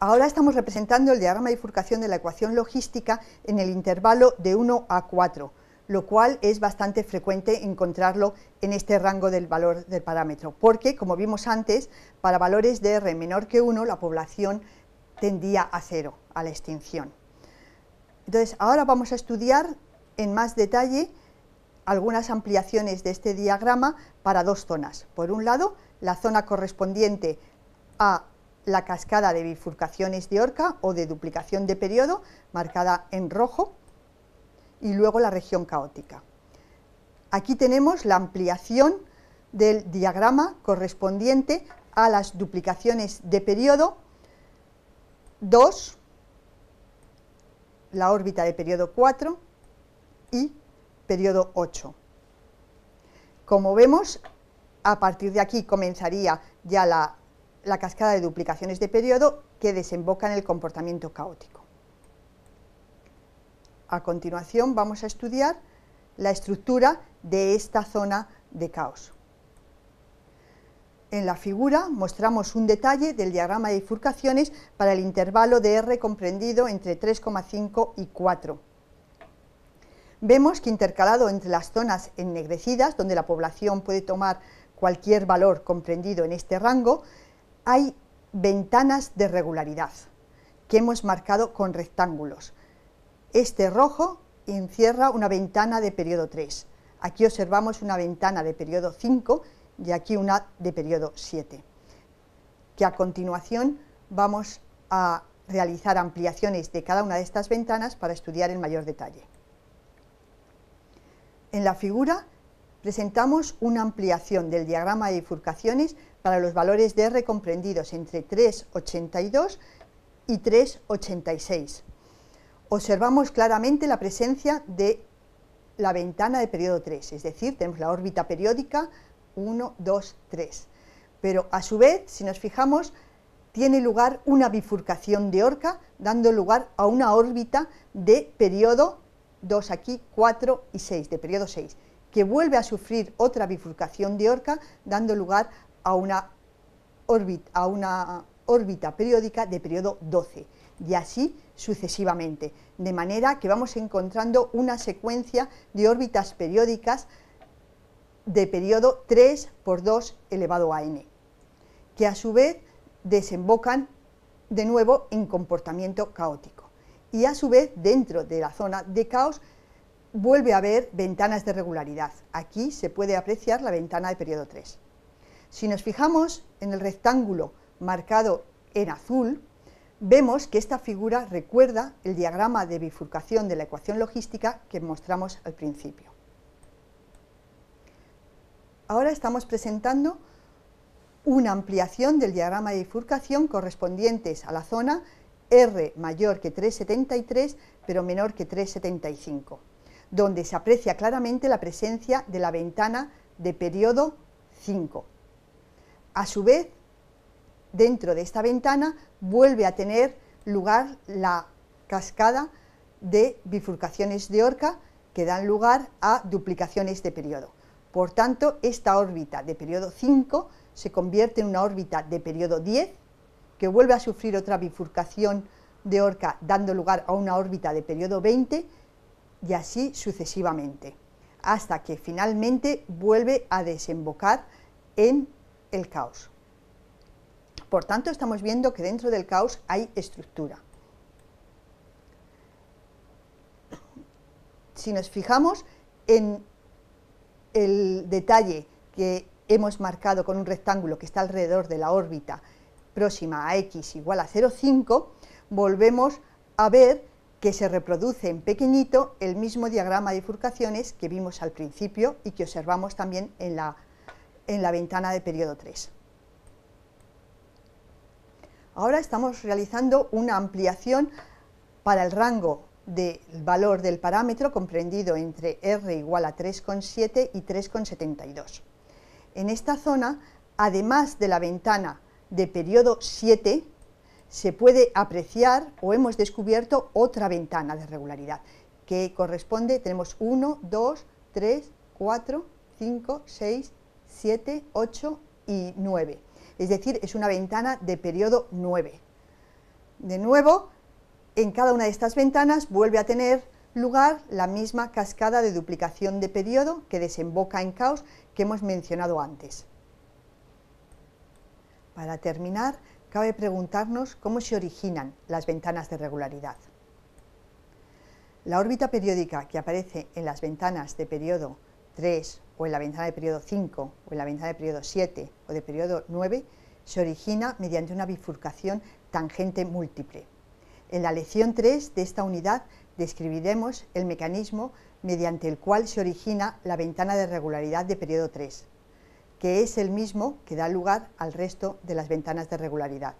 Ahora estamos representando el diagrama de bifurcación de la ecuación logística en el intervalo de 1 a 4, lo cual es bastante frecuente encontrarlo en este rango del valor del parámetro, porque, como vimos antes, para valores de R menor que 1, la población tendía a cero, a la extinción. Entonces, ahora vamos a estudiar en más detalle algunas ampliaciones de este diagrama para dos zonas. Por un lado, la zona correspondiente a la cascada de bifurcaciones de Orca o de duplicación de periodo, marcada en rojo, y luego la región caótica. Aquí tenemos la ampliación del diagrama correspondiente a las duplicaciones de periodo 2, la órbita de periodo 4 y periodo 8. Como vemos, a partir de aquí comenzaría ya la, la cascada de duplicaciones de periodo que desemboca en el comportamiento caótico. A continuación vamos a estudiar la estructura de esta zona de caos. En la figura mostramos un detalle del diagrama de bifurcaciones para el intervalo de R comprendido entre 3,5 y 4. Vemos que intercalado entre las zonas ennegrecidas, donde la población puede tomar cualquier valor comprendido en este rango, hay ventanas de regularidad que hemos marcado con rectángulos. Este rojo encierra una ventana de periodo 3. Aquí observamos una ventana de periodo 5 y aquí una de periodo 7, que a continuación vamos a realizar ampliaciones de cada una de estas ventanas para estudiar en mayor detalle. En la figura presentamos una ampliación del diagrama de bifurcaciones para los valores de R comprendidos entre 3,82 y 3,86. Observamos claramente la presencia de la ventana de periodo 3, es decir, tenemos la órbita periódica 1, 2, 3. Pero a su vez, si nos fijamos, tiene lugar una bifurcación de Orca, dando lugar a una órbita de periodo 2 aquí, 4 y 6, de periodo 6, que vuelve a sufrir otra bifurcación de Orca, dando lugar a una órbita, periódica de periodo 12, y así sucesivamente, de manera que vamos encontrando una secuencia de órbitas periódicas de periodo 3 por 2 elevado a n, que a su vez desembocan de nuevo en comportamiento caótico. Y a su vez, dentro de la zona de caos, vuelve a haber ventanas de regularidad. Aquí se puede apreciar la ventana de periodo 3. Si nos fijamos en el rectángulo marcado en azul, vemos que esta figura recuerda el diagrama de bifurcación de la ecuación logística que mostramos al principio. Ahora estamos presentando una ampliación del diagrama de bifurcación correspondientes a la zona R mayor que 373 pero menor que 375, donde se aprecia claramente la presencia de la ventana de periodo 5. A su vez, dentro de esta ventana vuelve a tener lugar la cascada de bifurcaciones de Orca que dan lugar a duplicaciones de periodo. Por tanto, esta órbita de periodo 5 se convierte en una órbita de periodo 10, que vuelve a sufrir otra bifurcación de Orca, dando lugar a una órbita de periodo 20, y así sucesivamente, hasta que finalmente vuelve a desembocar en el caos. Por tanto, estamos viendo que dentro del caos hay estructura. Si nos fijamos en el detalle que hemos marcado con un rectángulo que está alrededor de la órbita próxima a x igual a 0,5, volvemos a ver que se reproduce en pequeñito el mismo diagrama de bifurcaciones que vimos al principio y que observamos también en la, en la ventana de periodo 3. Ahora estamos realizando una ampliación para el rango del valor del parámetro comprendido entre R igual a 3,7 y 3,72. En esta zona, además de la ventana de periodo 7, se puede apreciar o hemos descubierto otra ventana de regularidad que corresponde, tenemos 1, 2, 3, 4, 5, 6, 7, 8 y 9. Es decir, es una ventana de periodo 9. De nuevo, en cada una de estas ventanas vuelve a tener lugar la misma cascada de duplicación de periodo que desemboca en caos que hemos mencionado antes. Para terminar, cabe preguntarnos cómo se originan las ventanas de regularidad. La órbita periódica que aparece en las ventanas de periodo 3 o en la ventana de periodo 5 o en la ventana de periodo 7 o de periodo 9 se origina mediante una bifurcación tangente múltiple. En la lección 3 de esta unidad describiremos el mecanismo mediante el cual se origina la ventana de regularidad de periodo 3, que es el mismo que da lugar al resto de las ventanas de regularidad.